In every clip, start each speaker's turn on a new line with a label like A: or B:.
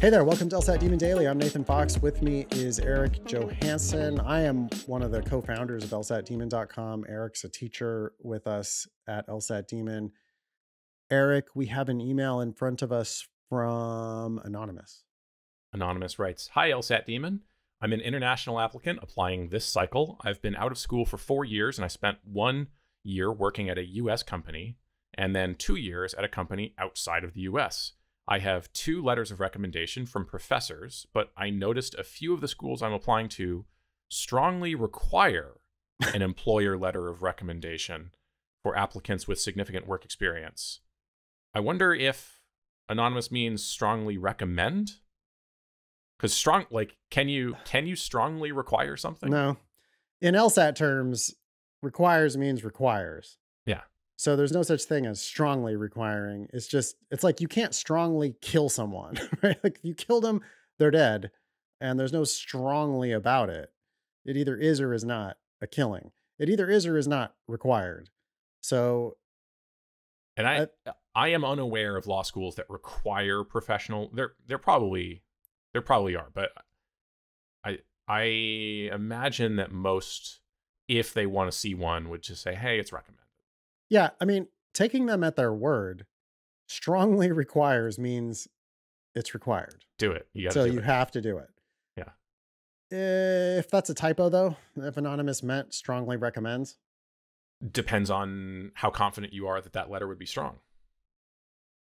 A: Hey there, welcome to LSAT Demon Daily. I'm Nathan Fox. With me is Erik Johansson. I am one of the co founders of LSATdemon.com. Erik's a teacher with us at LSAT Demon. Erik, we have an email in front of us from Anonymous.
B: Anonymous writes Hi, LSAT Demon. I'm an international applicant applying this cycle. I've been out of school for four years and I spent one year working at a US company and then two years at a company outside of the US. I have two letters of recommendation from professors, but I noticed a few of the schools I'm applying to strongly require an employer letter of recommendation for applicants with significant work experience. I wonder if anonymous means strongly recommend because strong like can you can you strongly require something
A: No. In LSAT terms, requires means requires.
B: Yeah.
A: So there's no such thing as strongly requiring. It's just, it's like you can't strongly kill someone, right? Like if you killed them, they're dead. And there's no strongly about it. It either is or is not a killing. It either is or is not required. So
B: and i uh, i am unaware of law schools that require professional there there probably there probably are but i i imagine that most if they want to see one would just say hey it's recommended
A: Yeah, I mean, taking them at their word strongly requires means it's required.
B: do it you
A: So
B: do
A: you
B: it.
A: have to do it.
B: Yeah.
A: If that's a typo, though, if anonymous meant strongly recommends,
B: depends on how confident you are that that letter would be strong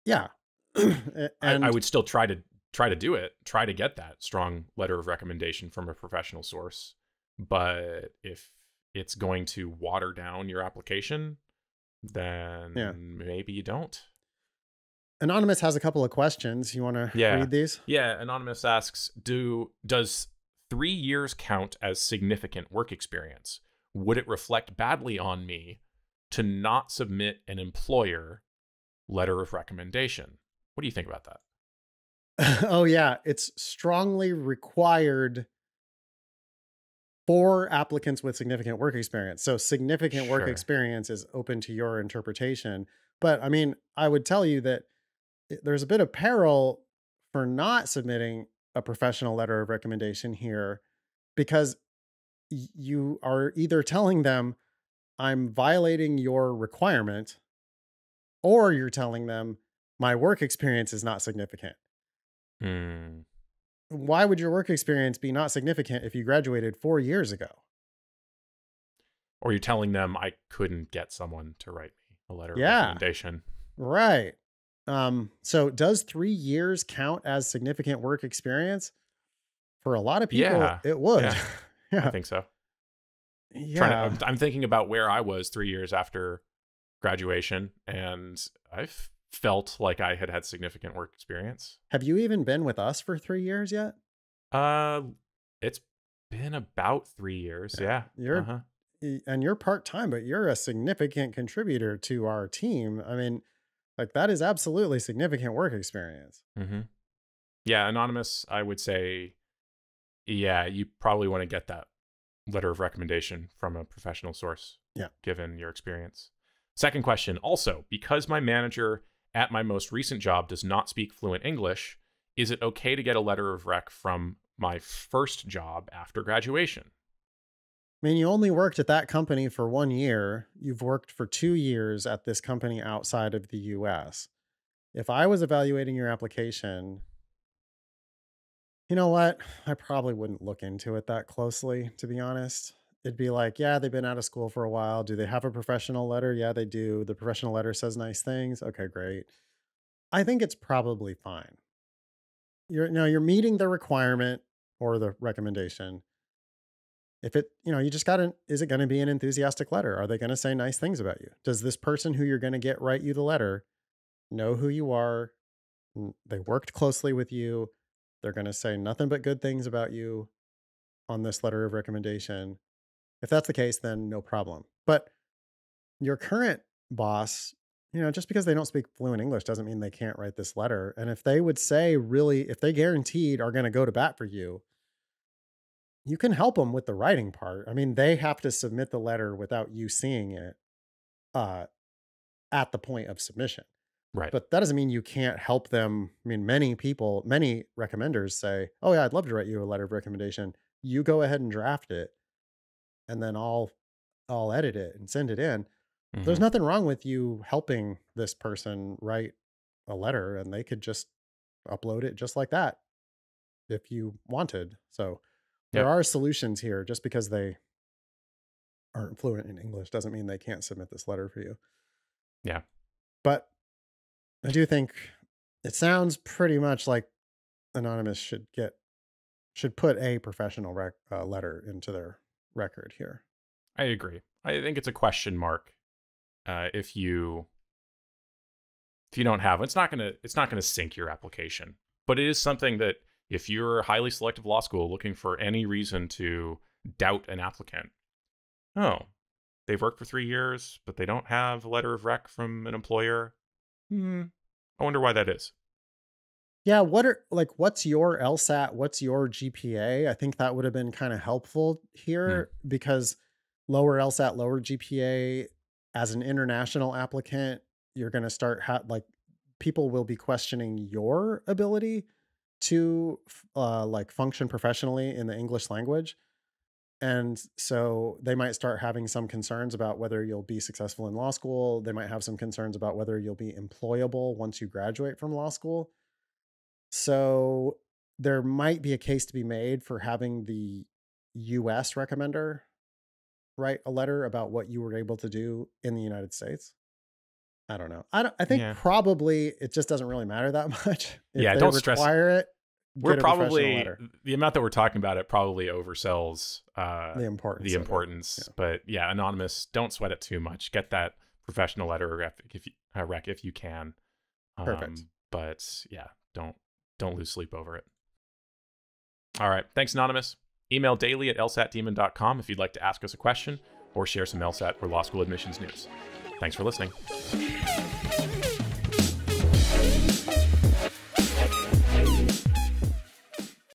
A: yeah.
B: I,
A: and
B: I would still try to try to do it try to get that strong letter of recommendation from a professional source but if it's going to water down your application then
A: Yeah.
B: maybe you don't
A: anonymous has a couple of questions. You want to
B: Yeah.
A: read these?
B: yeah anonymous asks do does three years count as significant work experience would it reflect badly on me to not submit an employer letter of recommendation what do you think about that
A: oh yeah, it's strongly required for applicants with significant work experience. So significant work experience is open to your interpretation. But I mean, I would tell you that there's a bit of peril for not submitting a professional letter of recommendation here because you are either telling them I'm violating your requirement or you're telling them my work experience is not significant
B: Hmm.
A: Why would your work experience be not significant if you graduated four years ago?
B: or you're telling them I couldn't get someone to write me a letter
A: Yeah.
B: of recommendation.
A: Right. Um, so does three years count as significant work experience? For a lot of people,
B: Yeah.
A: it would.
B: Yeah. I think so.
A: Yeah.
B: To, I'm, I'm thinking about where I was three years after graduation, and I f- felt like I had had significant work experience.
A: Have you even been with us for three years yet?
B: Uh, it's been about three years. Yeah,
A: You're-
B: uh-huh.
A: And you're part time, but you're a significant contributor to our team. I mean, like that is absolutely significant work experience.
B: hmm Yeah, anonymous. I would say, yeah, you probably want to get that letter of recommendation from a professional source.
A: Yeah.
B: given your experience. Second question. Also, because my manager at my most recent job does not speak fluent English, is it okay to get a letter of rec from my first job after graduation?
A: I mean, you only worked at that company for one year. You've worked for two years at this company outside of the US. If I was evaluating your application, you know what? I probably wouldn't look into it that closely, to be honest. It'd be like, yeah, they've been out of school for a while. Do they have a professional letter? Yeah, they do. The professional letter says nice things. Okay, great. I think it's probably fine. You're no, you're meeting the requirement or the recommendation if it you know you just gotta is it going to be an enthusiastic letter are they going to say nice things about you does this person who you're going to get write you the letter know who you are they worked closely with you they're going to say nothing but good things about you on this letter of recommendation if that's the case then no problem but your current boss you know just because they don't speak fluent english doesn't mean they can't write this letter and if they would say really if they guaranteed are going to go to bat for you you can help them with the writing part. I mean, they have to submit the letter without you seeing it uh, at the point of submission.
B: Right.
A: But that doesn't mean you can't help them. I mean, many people, many recommenders say, "Oh yeah, I'd love to write you a letter of recommendation. You go ahead and draft it, and then I'll I'll edit it and send it in." There's
B: Mhm.
A: nothing wrong with you helping this person write a letter, and they could just upload it just like that if you wanted. So there
B: Yep.
A: are solutions here. Just because they aren't fluent in English doesn't mean they can't submit this letter for you.
B: Yeah.
A: But I do think it sounds pretty much like Anonymous should get should put a professional rec- uh, letter into their record here.
B: I agree. I think it's a question mark. Uh, if you if you don't have it's not gonna it's not gonna sink your application. But it is something that if you're a highly selective law school looking for any reason to doubt an applicant, oh, they've worked for three years, but they don't have a letter of rec from an employer. Hmm. I wonder why that is.
A: Yeah, what are like what's your LSAT? What's your GPA? I think that would have been kind of helpful here because lower LSAT, lower GPA as an international applicant, you're going to start ha- like people will be questioning your ability to uh, like function professionally in the English language. And so they might start having some concerns about whether you'll be successful in law school. They might have some concerns about whether you'll be employable once you graduate from law school. So there might be a case to be made for having the US recommender write a letter about what you were able to do in the United States. I don't know. I don't, I think
B: Yeah.
A: probably it just doesn't really matter that much. If
B: Yeah,
A: they
B: don't stress-
A: require it.
B: We're
A: get a professional
B: probably the amount that we're talking about it probably oversells uh,
A: the importance.
B: the importance.
A: Yeah.
B: But yeah, anonymous. Don't sweat it too much. Get that professional letter or rec if you, uh, rec if you can.
A: Perfect.
B: Um, but yeah, don't don't lose sleep over it. All right. Thanks, anonymous. Email daily at lsatdemon.com if you'd like to ask us a question or share some LSAT or law school admissions news. Thanks for listening.